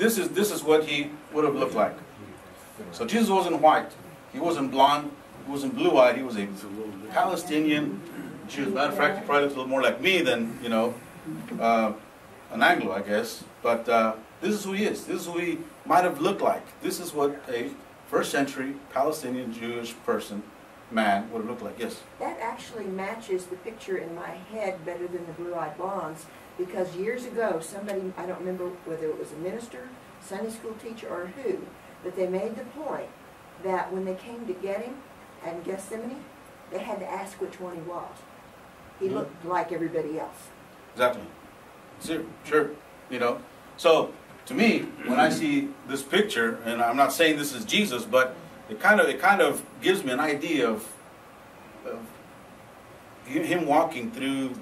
this is this is what he would have looked like. So Jesus wasn't white. He wasn't blonde. He wasn't blue-eyed. He was a Palestinian Jew. Matter of fact, he probably looked a little more like me than you know uh, an Anglo, I guess. But uh, this is who he is. This is who he might have looked like. This is what a first century Palestinian Jewish person, man, would have looked like. Yes? That actually matches the picture in my head better than the blue-eyed blondes because years ago, somebody, I don't remember whether it was a minister, Sunday school teacher, or who, but they made the point that when they came to get him in Gethsemane, they had to ask which one he was. He Mhm. looked like everybody else. Exactly. Sure, sure. You know, so to me, when I see this picture, and I'm not saying this is Jesus, but it kind of it kind of gives me an idea of, of him walking through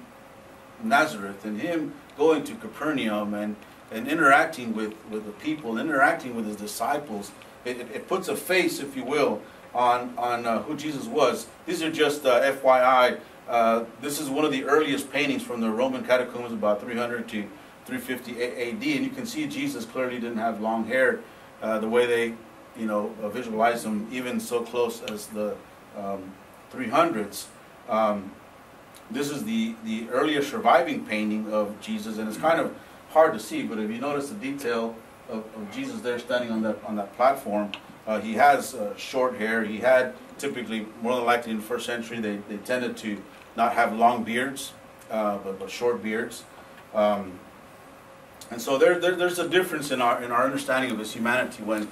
Nazareth and him going to Capernaum and, and interacting with, with the people, interacting with his disciples. It, it, it puts a face, if you will, on, on uh, who Jesus was. These are just uh, FYI. Uh, this is one of the earliest paintings from the Roman catacombs, about 300 to 350 A- AD, and you can see Jesus clearly didn't have long hair, uh, the way they, you know, uh, visualize them even so close as the um, 300s. Um, this is the the earliest surviving painting of Jesus, and it's kind of hard to see, but if you notice the detail of, of Jesus there standing on that on that platform, uh, he has uh, short hair. He had typically, more than likely in the first century, they, they tended to not have long beards, uh, but, but short beards. Um, and so there, there, there's a difference in our in our understanding of his humanity when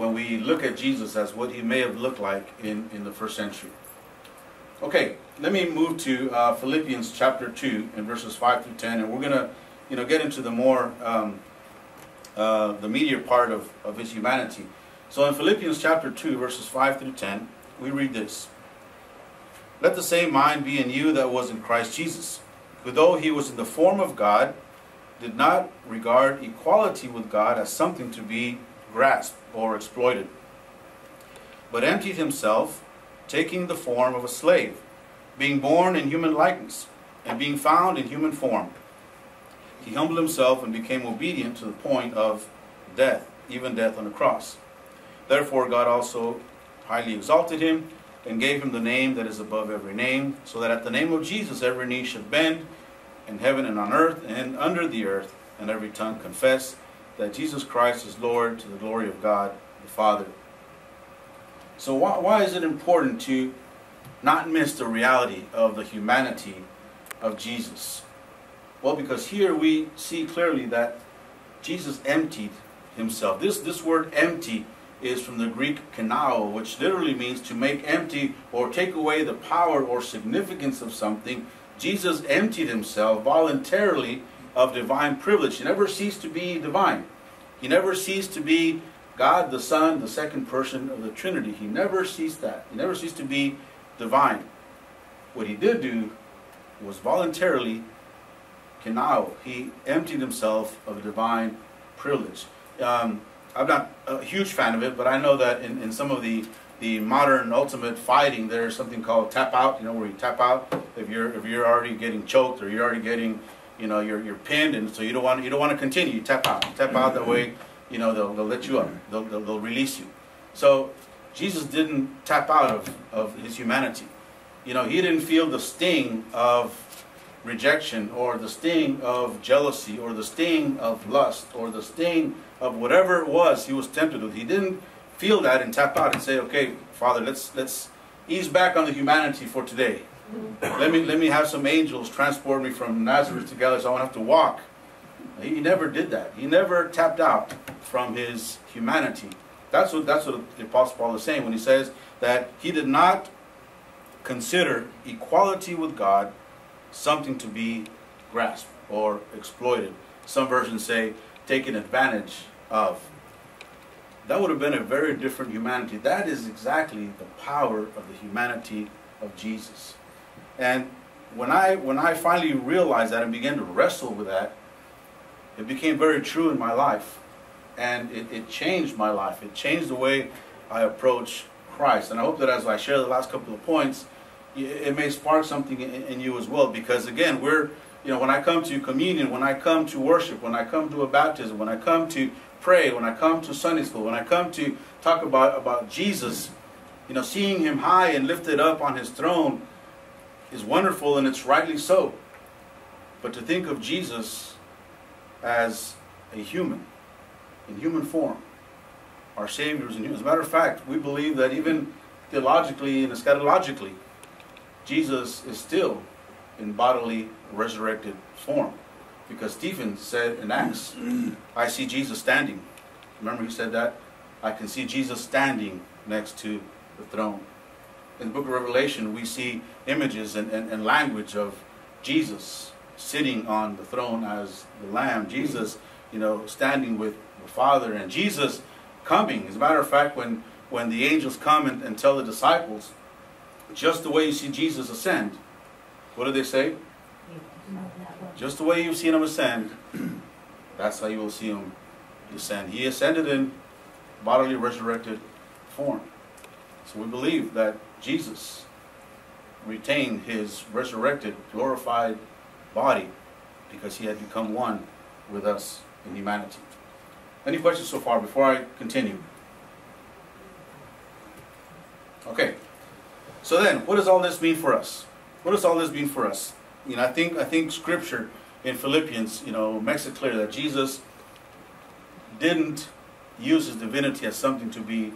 when we look at Jesus as what he may have looked like in, in the first century. Okay, let me move to uh, Philippians chapter 2 and verses 5 through 10, and we're going to you know, get into the more, um, uh, the meatier part of, of his humanity. So in Philippians chapter 2, verses 5 through 10, we read this. Let the same mind be in you that was in Christ Jesus, who though he was in the form of God, did not regard equality with God as something to be grasped or exploited, but emptied himself, taking the form of a slave, being born in human likeness, and being found in human form. He humbled himself and became obedient to the point of death, even death on the cross. Therefore, God also highly exalted him and gave him the name that is above every name, so that at the name of Jesus every knee should bend, in heaven and on earth and under the earth, and every tongue confess that Jesus Christ is Lord to the glory of God the Father. So, why, why is it important to not miss the reality of the humanity of Jesus? Well, because here we see clearly that Jesus emptied himself. This, this word empty is from the Greek kanao, which literally means to make empty or take away the power or significance of something. Jesus emptied himself voluntarily of divine privilege. He never ceased to be divine. He never ceased to be God the Son, the second person of the Trinity. He never ceased that. He never ceased to be divine. What he did do was voluntarily kanao. He emptied himself of divine privilege. Um, I'm not a huge fan of it, but I know that in, in some of the, the modern ultimate fighting, there's something called tap out. You know, where you tap out if you're if you're already getting choked or you're already getting, you know, you're, you're pinned, and so you don't want you don't want to continue. You tap out. You tap out that way, you know, they'll, they'll let you up. They'll, they'll, they'll release you. So Jesus didn't tap out of, of his humanity. You know, he didn't feel the sting of rejection or the sting of jealousy or the sting of lust or the sting of whatever it was he was tempted with. He didn't feel that and tap out and say, "Okay, Father, let's let's ease back on the humanity for today. Let me let me have some angels transport me from Nazareth to Galilee, so I won't have to walk." He never did that. He never tapped out from his humanity. That's what that's what the Apostle Paul is saying when he says that he did not consider equality with God something to be grasped or exploited. Some versions say taken advantage of. That would have been a very different humanity. That is exactly the power of the humanity of Jesus. And when I when I finally realized that and began to wrestle with that, it became very true in my life. And it, it changed my life. It changed the way I approach Christ. And I hope that as I share the last couple of points, it may spark something in, you as well. Because again, we're, you know, when I come to communion, when I come to worship, when I come to a baptism, when I come to pray, when I come to Sunday school, when I come to talk about, about Jesus, you know, seeing him high and lifted up on his throne is wonderful and it's rightly so. But to think of Jesus as a human, in human form, our Savior is in human. As a matter of fact, we believe that even theologically and eschatologically, Jesus is still in bodily resurrected form. Because Stephen said in Acts, I see Jesus standing. Remember he said that? I can see Jesus standing next to the throne. In the book of Revelation, we see images and, and, and language of Jesus sitting on the throne as the Lamb. Jesus, you know, standing with the Father. And Jesus coming. As a matter of fact, when, when the angels come and, and tell the disciples, just the way you see Jesus ascend, what do they say? Just the way you've seen him ascend, that's how you will see him descend. He ascended in bodily resurrected form. So we believe that Jesus retained his resurrected, glorified body because he had become one with us in humanity. Any questions so far before I continue? Okay. So then, what does all this mean for us? What does all this mean for us? You know, I think I think Scripture in Philippians, you know, makes it clear that Jesus didn't use his divinity as something to be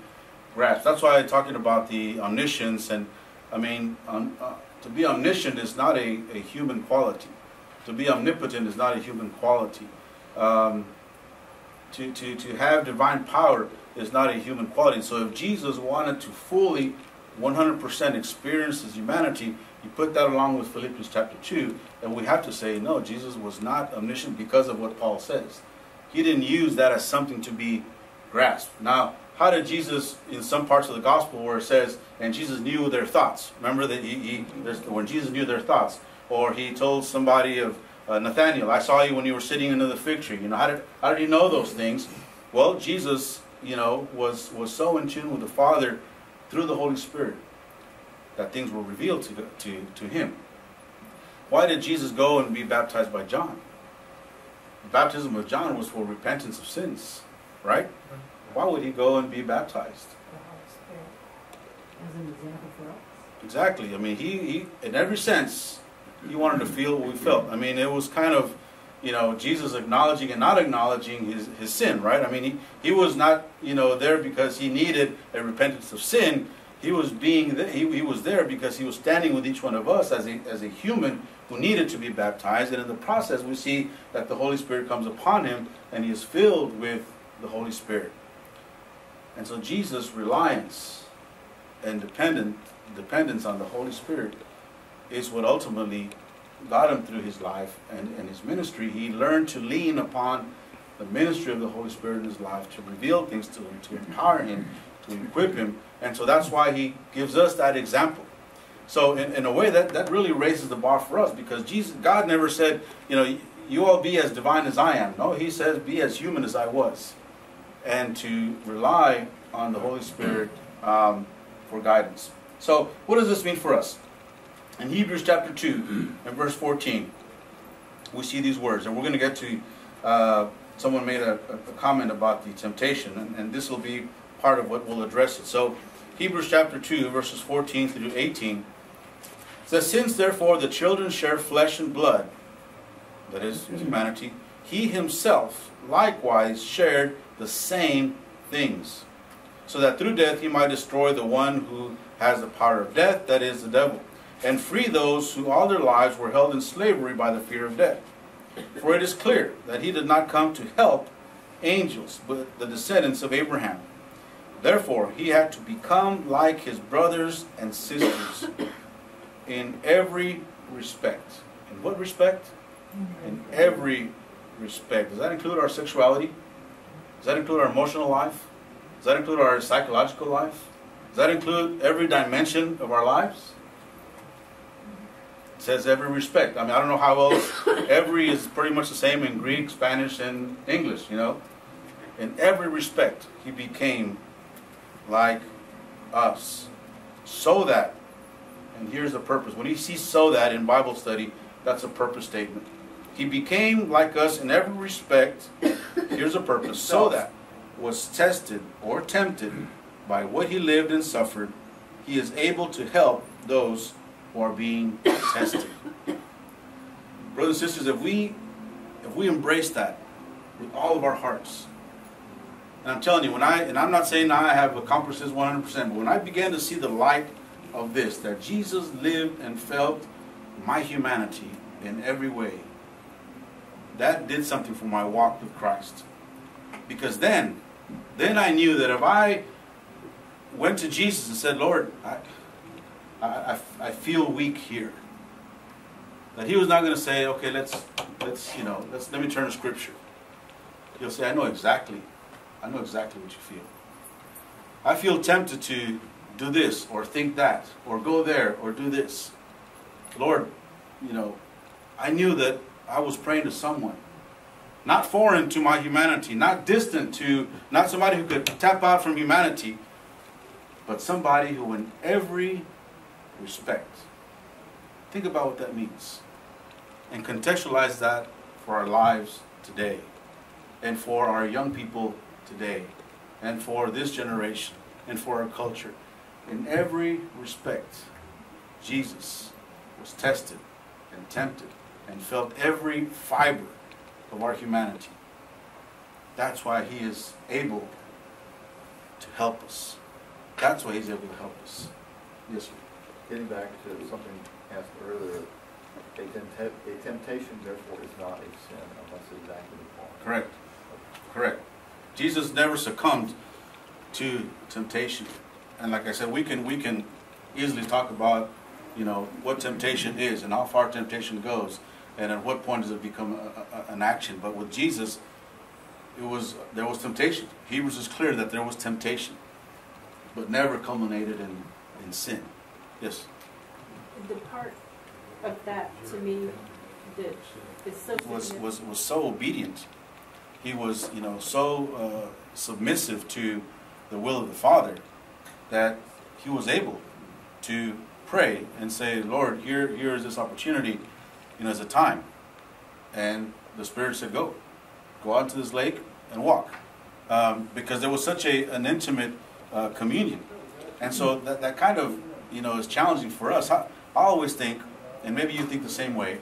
grasped. That's why I'm talking about the omniscience, and I mean, um, uh, to be omniscient is not a, a human quality. To be omnipotent is not a human quality. Um, to, to, to have divine power is not a human quality. So if Jesus wanted to fully 100% experience his humanity, you put that along with Philippians chapter 2, and we have to say, no, Jesus was not omniscient because of what Paul says. He didn't use that as something to be grasped. Now, how did Jesus, in some parts of the gospel where it says, and Jesus knew their thoughts? Remember that he, he when Jesus knew their thoughts, or he told somebody of uh, Nathaniel, I saw you when you were sitting under the fig tree. You know, how did, how did he know those things? Well, Jesus, you know, was, was so in tune with the Father through the Holy Spirit that things were revealed to, to, to him. Why did Jesus go and be baptized by John? The baptism of John was for repentance of sins, right? Why would he go and be baptized? As an example for us. Exactly. I mean, he, he in every sense, he wanted to feel what we felt. I mean, it was kind of, you know, Jesus acknowledging and not acknowledging his, his sin, right? I mean, he, he was not, you know, there because he needed a repentance of sin. He was being th- he, he was there because he was standing with each one of us as a, as a human who needed to be baptized. And in the process, we see that the Holy Spirit comes upon him and he is filled with the Holy Spirit. And so Jesus' reliance and dependent, dependence on the Holy Spirit is what ultimately got him through his life and, and his ministry. He learned to lean upon the ministry of the Holy Spirit in his life to reveal things to him, to empower him, to equip him. And so that's why he gives us that example. So in, in a way that, that really raises the bar for us because Jesus God never said, you know, you all be as divine as I am. No, he says be as human as I was. And to rely on the Holy Spirit um, for guidance. So what does this mean for us? In Hebrews chapter 2 and verse 14, we see these words, and we're going to get to, uh, someone made a, a, comment about the temptation, and, and this will be part of what will address it. So, Hebrews chapter 2, verses 14 through 18 says, Since therefore the children share flesh and blood, that is humanity, he himself likewise shared the same things, so that through death he might destroy the one who has the power of death, that is the devil and free those who all their lives were held in slavery by the fear of death. For it is clear that he did not come to help angels, but the descendants of Abraham. Therefore, he had to become like his brothers and sisters in every respect. In what respect? In every respect. Does that include our sexuality? Does that include our emotional life? Does that include our psychological life? Does that include every dimension of our lives? It says every respect. I mean, I don't know how else. every is pretty much the same in Greek, Spanish, and English, you know. In every respect, he became like us. So that, and here's the purpose. When he sees so that in Bible study, that's a purpose statement. He became like us in every respect, Here's a purpose. So that was tested or tempted by what he lived and suffered, he is able to help those who are being tested. Brothers and sisters, if we if we embrace that with all of our hearts, and I'm telling you, when I and I'm not saying I have accomplished this 100%, but when I began to see the light of this, that Jesus lived and felt my humanity in every way, that did something for my walk with Christ. Because then, then I knew that if I went to Jesus and said, Lord, I, I, I feel weak here. That he was not going to say, okay, let's, let's, you know, let's, let me turn to scripture. He'll say, I know exactly, I know exactly what you feel. I feel tempted to do this or think that or go there or do this. Lord, you know, I knew that I was praying to someone. Not foreign to my humanity, not distant to, not somebody who could tap out from humanity, but somebody who, in every respect, think about what that means and contextualize that for our lives today and for our young people today and for this generation and for our culture. In every respect, Jesus was tested and tempted and felt every fiber of our humanity. That's why he is able to help us. That's why he's able to help us. Yes, sir. Getting back to something asked earlier, a, tempt- a temptation therefore is not a sin unless it's acted upon. Correct. Correct. Jesus never succumbed to temptation. And like I said, we can we can easily talk about, you know, what temptation is and how far temptation goes and at what point does it become a, a, an action. But with Jesus, it was there was temptation. Hebrews is clear that there was temptation, but never culminated in, in sin. Yes. The part of that to me that is so was was was so obedient. He was, you know, so uh, submissive to the will of the Father that he was able to pray and say, "Lord, here here is this opportunity. You know, it's a time." And the Spirit said, "Go, go out to this lake and walk," um, because there was such a an intimate uh, communion, and so that that kind of you know is challenging for us. I, I always think, and maybe you think the same way.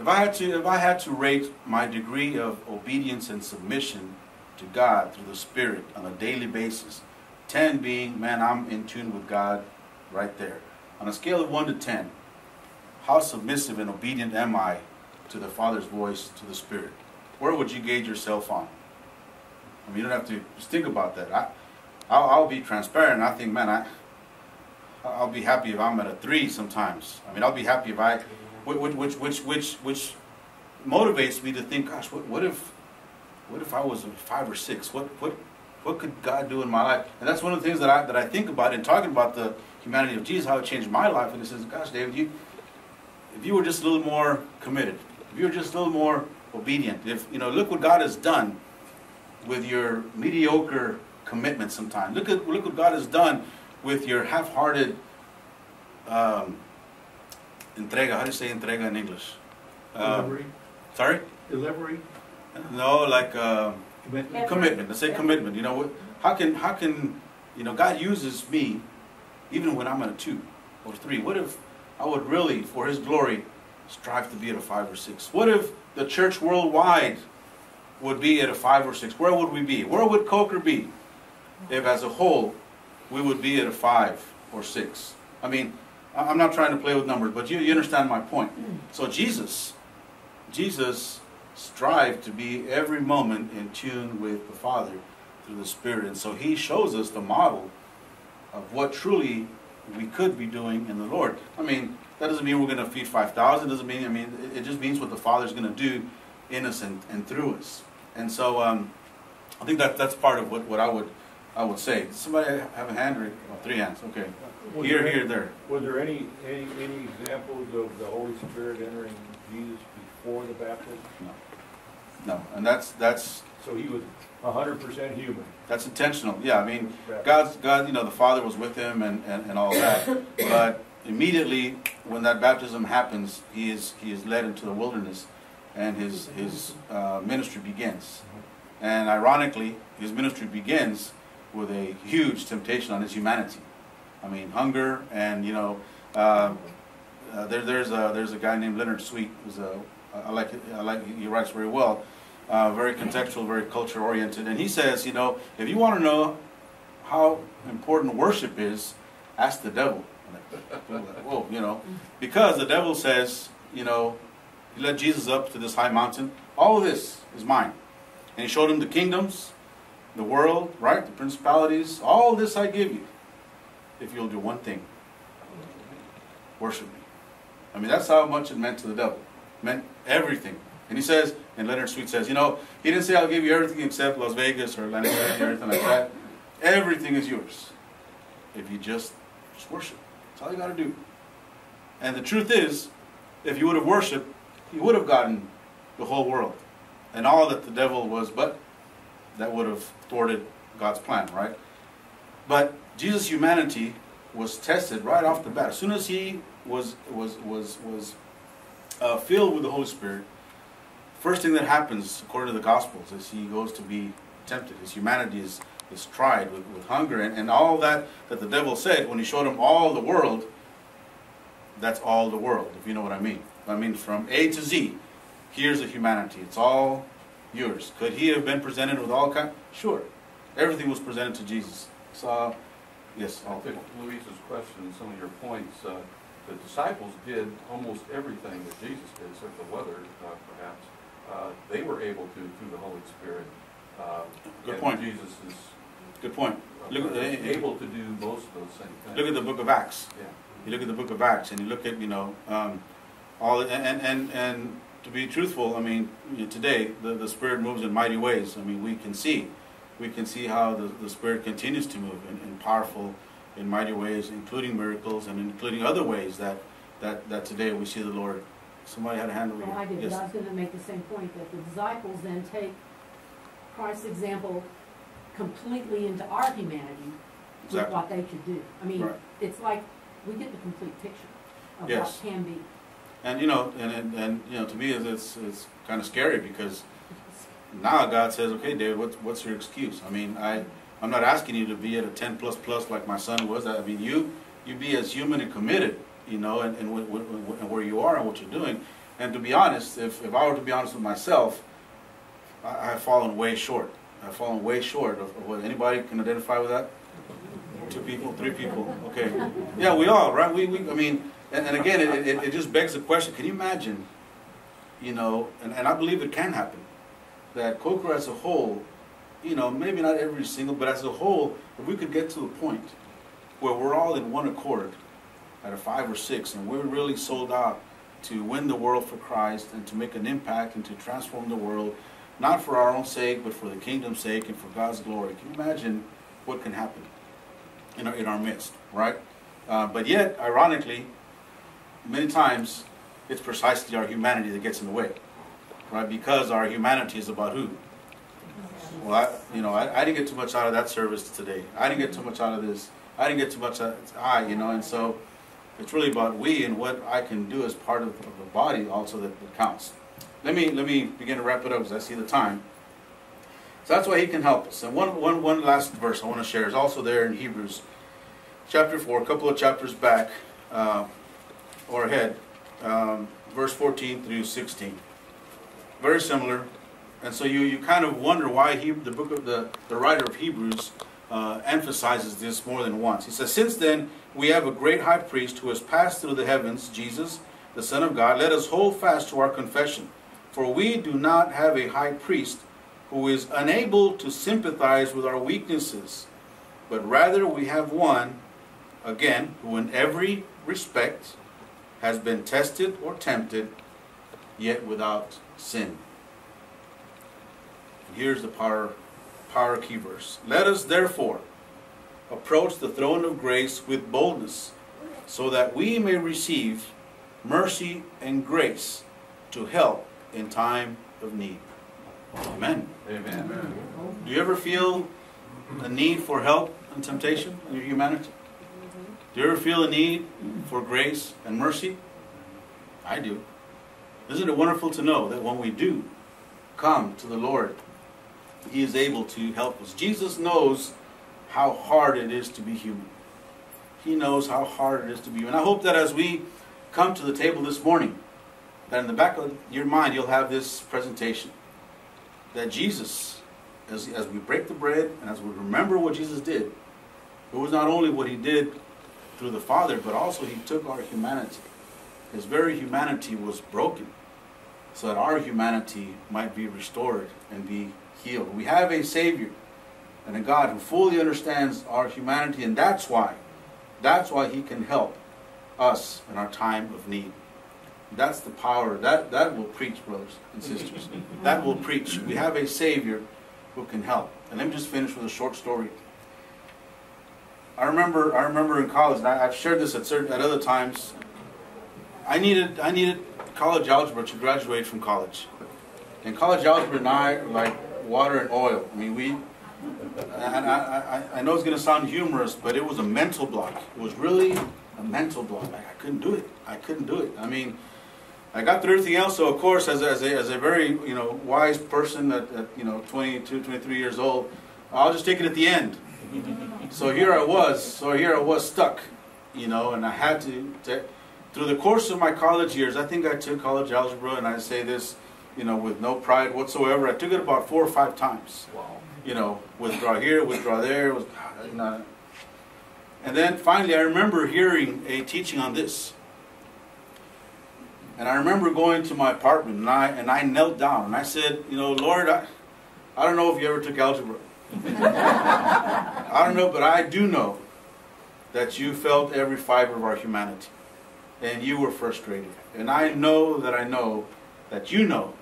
If I had to, if I had to rate my degree of obedience and submission to God through the Spirit on a daily basis, ten being, man, I'm in tune with God, right there. On a scale of one to ten, how submissive and obedient am I to the Father's voice, to the Spirit? Where would you gauge yourself on? I mean, you don't have to just think about that. I, I'll, I'll be transparent. I think, man, I, I'll be happy if I'm at a three sometimes. I mean, I'll be happy if I, which, which, which, which, which motivates me to think, gosh, what, what if, what if I was a five or six? What, what, what could God do in my life? And that's one of the things that I, that I think about in talking about the humanity of Jesus, how it changed my life. And he says, gosh, David, you, if you were just a little more committed, if you were just a little more obedient, if, you know, look what God has done with your mediocre commitment sometimes. Look at, look what God has done with your half-hearted um, entrega. How do you say entrega in English? Um, Delivery, sorry? delivery, No, like uh, commitment. commitment. Let's say Yeah. commitment. You know, what- how can how can you know God uses me even when I'm at a two or three? What if I would really, for His glory, strive to be at a five or six? What if the church worldwide would be at a five or six? Where would we be? Where would Coker be if, as a whole, we would be at a five or six? I mean, I'm not trying to play with numbers, but you, you understand my point. So Jesus, Jesus strived to be every moment in tune with the Father through the Spirit. And so he shows us the model of what truly we could be doing in the Lord. I mean, that doesn't mean we're going to feed 5,000. doesn't mean, I mean, it- it just means what the Father's going to do in us and, and through us. And so um, I think that that's part of what, what I would I would say. Does somebody have a hand or oh, three hands? Okay. Was Here, there- here, there. Was there any, any, any examples of the Holy Spirit entering Jesus before the baptism? No. No, and that's that's So he was hundred percent human. that's intentional. Yeah, I mean, God's God, you know, the Father was with him and, and, and all that. But immediately when that baptism happens, he is he is led into the wilderness and his, his uh, ministry begins. And ironically, his ministry begins with a huge temptation on his humanity. I mean, hunger and, you know, uh, uh, there, there's, a, there's a guy named Leonard Sweet who's a, I like, it- I like, he writes very well, uh, very contextual, very culture oriented. And he says, you know, if you want to know how important worship is, ask the devil. Like, Whoa, you know, because the devil says, you know, he led Jesus up to this high mountain. All of this is mine. And he showed him the kingdoms, the world, right? The principalities. All this I give you if you'll do one thing worship me. I mean, that's how much it meant to the devil. It meant everything. And he says, and Leonard Sweet says, you know, he didn't say, I'll give you everything except Las Vegas or Atlantic City or anything like that. Everything is yours if you just, just worship. That's all you got to do. And the truth is, if you would have worshiped, you would have gotten the whole world. And all that the devil was, but that would have thwarted God's plan, right? But Jesus' humanity was tested right off the bat. As soon as he was was was was uh, filled with the Holy Spirit, first thing that happens, according to the Gospels, is he goes to be tempted. His humanity is is tried with, with hunger and, and all that that the devil said when he showed him all the world. That's all the world, if you know what I mean. I mean, from A to Z, here's the humanity. It's all yours. Could he have been presented with all kind? Sure. Everything was presented to Jesus. So, yes, I all think Louise's question and some of your points, uh, the disciples did almost everything that Jesus did, except the weather, uh, perhaps. Uh, They were able to through the Holy Spirit. uh, Good point. Jesus is Good point. uh, Look at the- able to do most of those same things. Look at the book of Acts. Yeah. You look at the book of Acts, and you look at you know um, all and and and, and to be truthful, I mean you know, today the, the Spirit moves in mighty ways. I mean we can see, we can see how the, the Spirit continues to move in, in powerful, in mighty ways, including miracles and including other ways that that that today we see the Lord. Somebody had a hand over Well, I did, Yes. I was gonna make the same point, that the disciples then take Christ's example completely into our humanity with what they could do. I mean, Right. it's like, we get the complete picture of what Yes. can be. And you know, and, and and you know, to me, it's it's, it's kind of scary because now God says, okay, David, what's what's your excuse? I mean, I I'm not asking you to be at a 10 plus plus like my son was. I mean, you you be as human and committed, you know, and, and, and where you are and what you're doing. And to be honest, if, if I were to be honest with myself, I, I've fallen way short. I've fallen way short of, of what anybody can identify with that. Two people, three people, okay. Yeah, we all, right? We, we I mean, and, and again, it, it, it just begs the question, can you imagine, you know, and, and I believe it can happen, that Coker as a whole, you know, maybe not every single, but as a whole, if we could get to a point where we're all in one accord at a five or six, and we're really sold out to win the world for Christ and to make an impact and to transform the world, not for our own sake, but for the kingdom's sake and for God's glory. Can you imagine what can happen in our, in our midst, right? Uh, but yet, ironically, many times it's precisely our humanity that gets in the way, right? Because our humanity is about who? Well, I, you know, I, I didn't get too much out of that service today. I didn't get too much out of this. I didn't get too much out of I, you know, and so it's really about we and what I can do as part of, of the body also that, that counts. Let me let me begin to wrap it up because I see the time. So that's why he can help us. And one, one, one last verse I want to share is also there in Hebrews chapter 4, a couple of chapters back uh, or ahead, um, verse 14 through 16. Very similar. And so you, you kind of wonder why he, the book of the, the writer of Hebrews uh, emphasizes this more than once. He says, Since then we have a great high priest who has passed through the heavens, Jesus, the Son of God, let us hold fast to our confession. For we do not have a high priest who is unable to sympathize with our weaknesses, but rather we have one, again, who in every respect has been tested or tempted, yet without sin. Here's the power, key verse. Let us therefore approach the throne of grace with boldness, so that we may receive mercy and grace to help in time of need. Amen. Amen. Do you ever feel a need for help and temptation in your humanity? Do you ever feel a need for grace and mercy? I do. Isn't it wonderful to know that when we do come to the Lord, He is able to help us? Jesus knows how hard it is to be human. He knows how hard it is to be human. I hope that as we come to the table this morning, that in the back of your mind you'll have this presentation. That Jesus, as, as we break the bread and as we remember what Jesus did, it was not only what He did through the Father, but also He took our humanity. His very humanity was broken so that our humanity might be restored and be healed. We have a Savior and a God who fully understands our humanity, and that's why, that's why He can help us in our time of need. That's the power. That, that will preach, brothers and sisters. that will preach. We have a Savior who can help. And let me just finish with a short story. I remember, I remember in college, and I, I've shared this at certain, at other times. I needed, I needed college algebra to graduate from college. And college algebra and I like water and oil. I mean, we, I, I, I know it's going to sound humorous, but it was a mental block. It was really a mental block. I, I couldn't do it. I couldn't do it. I mean, I got through everything else. So of course, as, as, a, as a very you know wise person at, at you know 22, 23 years old, I'll just take it at the end. So here I was. So here I was stuck, you know, and I had to, to through the course of my college years. I think I took college algebra, and I say this, you know, with no pride whatsoever. I took it about four or five times. Wow. You know, withdraw here, withdraw there. Was, you and then finally, I remember hearing a teaching on this. And I remember going to my apartment and I, and I knelt down and I said, You know, Lord, I, I don't know if you ever took algebra. I don't know, but I do know that you felt every fiber of our humanity. And you were frustrated. And I know that I know that you know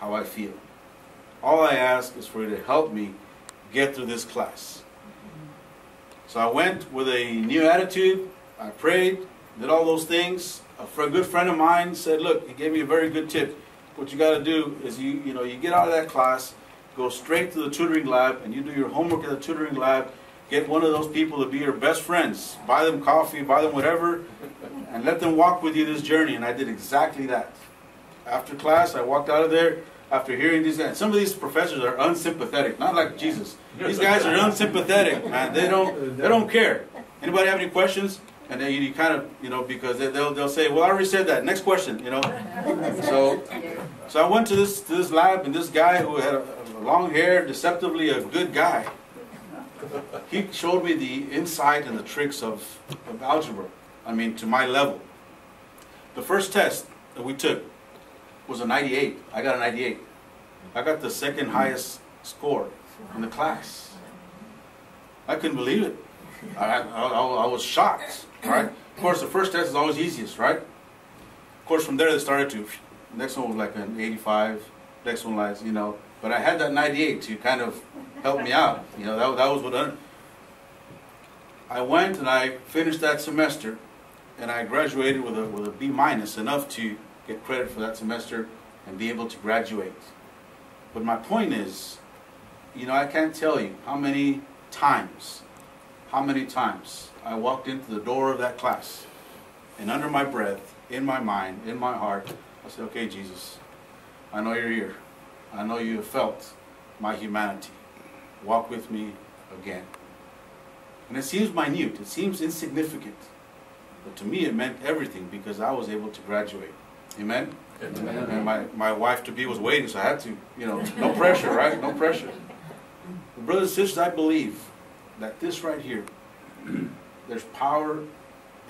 how I feel. All I ask is for you to help me get through this class. So I went with a new attitude. I prayed, did all those things. A good friend of mine said, "Look, he gave me a very good tip. What you got to do is you you know you get out of that class, go straight to the tutoring lab, and you do your homework at the tutoring lab. Get one of those people to be your best friends. Buy them coffee, buy them whatever, and let them walk with you this journey." And I did exactly that. After class, I walked out of there after hearing these guys. Some of these professors are unsympathetic, not like Jesus. These guys are unsympathetic, man. They don't they don't care. Anybody have any questions? And then you, kind of, you know, because they, they'll, they'll say, well, I already said that. Next question, you know. So, so I went to this to this lab, and this guy who had a, a long hair, deceptively a good guy, he showed me the insight and the tricks of, of algebra. I mean, to my level. The first test that we took was a 98. I got a 98. I got the second highest score in the class. I couldn't believe it. I, I, I, was shocked. Right? Of course, the first test is always easiest, right? Of course, from there they started to. Next one was like an 85. Next one was, you know. But I had that 98 to kind of help me out. You know, that, that was what I. I went and I finished that semester, and I graduated with a with a B minus, enough to get credit for that semester and be able to graduate. But my point is, you know, I can't tell you how many times, how many times I walked into the door of that class, and under my breath, in my mind, in my heart, I said, okay, Jesus, I know you're here. I know you have felt my humanity. Walk with me again. And it seems minute, it seems insignificant. But to me, it meant everything because I was able to graduate. Amen? And my, my wife to be was waiting, so I had to, you know, no pressure, right? No pressure. But brothers and sisters, I believe that this right here, there's power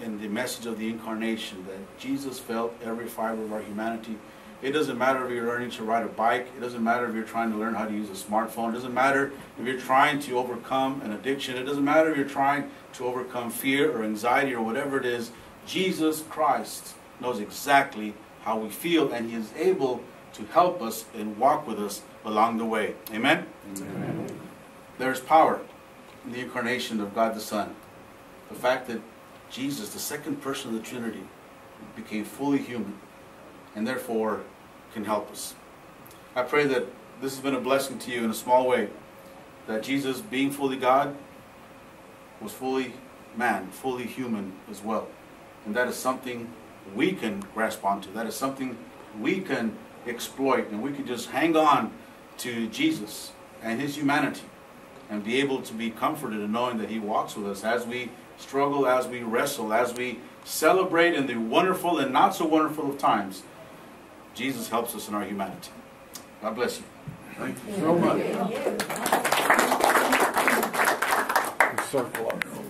in the message of the incarnation that Jesus felt every fiber of our humanity. It doesn't matter if you're learning to ride a bike. It doesn't matter if you're trying to learn how to use a smartphone. It doesn't matter if you're trying to overcome an addiction. It doesn't matter if you're trying to overcome fear or anxiety or whatever it is. Jesus Christ knows exactly how we feel, and He is able to help us and walk with us along the way. Amen? Amen. There's power in the incarnation of God the Son. The fact that Jesus, the second person of the Trinity, became fully human and therefore can help us. I pray that this has been a blessing to you in a small way. That Jesus, being fully God, was fully man, fully human as well. And that is something we can grasp onto. That is something we can exploit and we can just hang on to Jesus and his humanity and be able to be comforted in knowing that he walks with us as we struggle, as we wrestle, as we celebrate in the wonderful and not so wonderful of times. Jesus helps us in our humanity. God bless you. Thank you so much. Circle up.